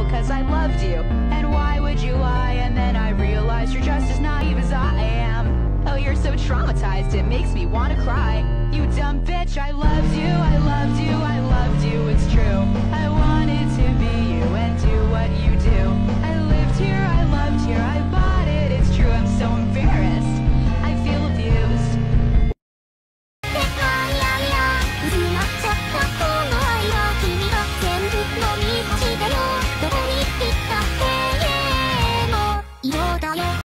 trouble cause I loved you. And why would you lie? And then I realized you're just as naive as I am. Oh, you're so traumatized, it makes me wanna cry. You